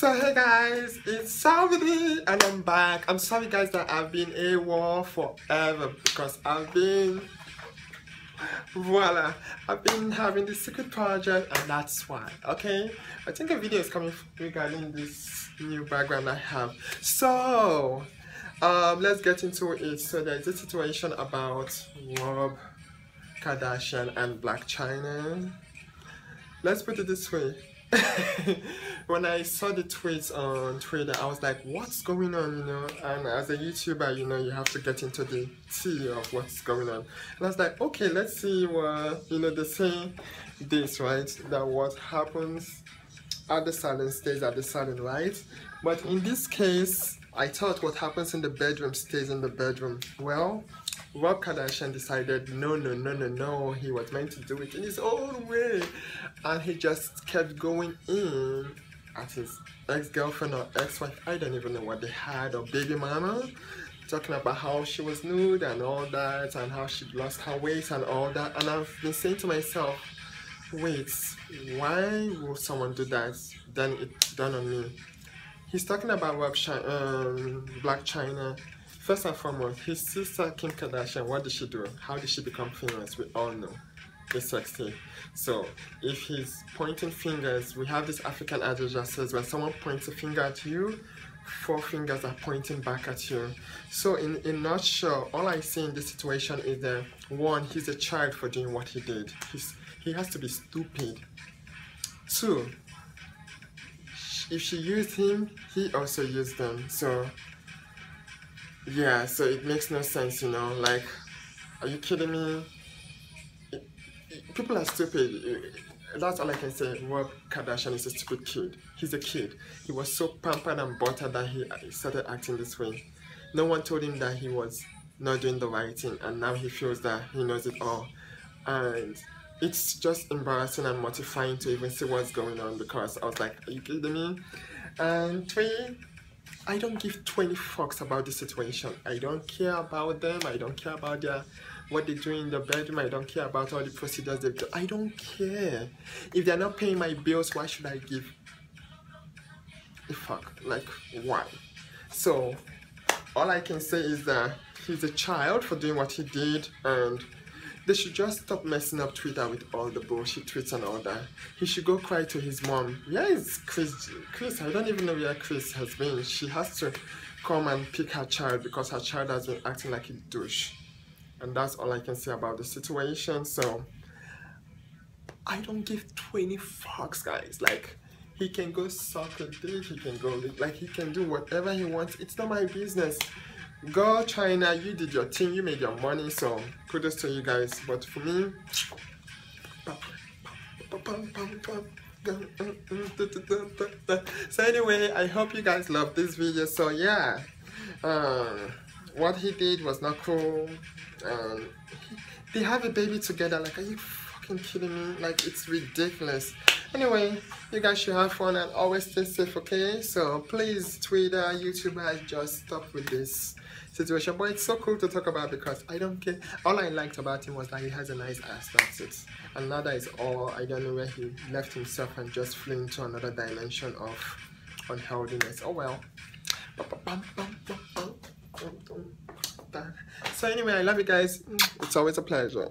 So hey guys, it's Salvini and I'm back. I'm sorry guys that I've been AWOL forever because I've been voila I've been having this secret project and that's why okay I think a video is coming regarding this new background I have so um let's get into it so there's a situation about Rob Kardashian and Blac Chyna. let's put it this way when I saw the tweets on Twitter, I was like, what's going on, you know? And as a YouTuber, you know, you have to get into the tea of what's going on. And I was like, okay, let's see what, you know, they say this, right? That what happens at the salon stays at the salon, right? But in this case, I thought what happens in the bedroom stays in the bedroom. Well, Rob Kardashian decided no, no, no, no, no, he was meant to do it in his own way. And he just kept going in at his ex-girlfriend or ex-wife, I don't even know what they had, or baby mama, talking about how she was nude and all that, and how she lost her weight and all that. And I've been saying to myself, wait, why would someone do that? Then it done on me. He's talking about Rob um, Blac Chyna First and foremost, his sister Kim Kardashian, what did she do? How did she become famous? We all know. It's sexy. So if he's pointing fingers, we have this African adage that says when someone points a finger at you, four fingers are pointing back at you. So in a nutshell, all I see in this situation is that one, he's a child for doing what he did. He's, he has to be stupid. Two, if she used him, he also used them. So yeah, so it makes no sense, you know. Like, are you kidding me? People are stupid. That's all I can say. Rob Kardashian is a stupid kid. He's a kid. He was so pampered and buttered that he started acting this way. No one told him that he was not doing the right thing, and now he feels that he knows it all. And it's just embarrassing and mortifying to even see what's going on because I was like, are you kidding me? And three, I don't give 20 fucks about the situation. I don't care about them. I don't care about their what they do in the bedroom. I don't care about all the procedures they do. I don't care. If they're not paying my bills, why should I give a fuck? Like, why? So, all I can say is that he's a child for doing what he did and they should just stop messing up Twitter with all the bullshit tweets and all that. He should go cry to his mom. Where is Kris? Kris, I don't even know where Kris has been. She has to come and pick her child because her child has been acting like a douche. And that's all I can say about the situation. So, I don't give 20 fucks, guys. Like, he can go suck a dick, he can go, like, he can do whatever he wants. It's not my business. Go Chyna, you did your thing, you made your money, so kudos to you guys. But for me, so anyway, I hope you guys love this video. So yeah, uh, what he did was not cool. Um, they have a baby together. Like, are you fucking kidding me? Like, it's ridiculous. Anyway, you guys should have fun and always stay safe, okay? So please, Twitter, YouTube, I just stop with this situation. But it's so cool to talk about because I don't care. All I liked about him was that he has a nice ass. That's it. And now that is all. I don't know where he left himself and just flew into another dimension of unhealthiness. Oh well. So anyway, I love you guys. It's always a pleasure.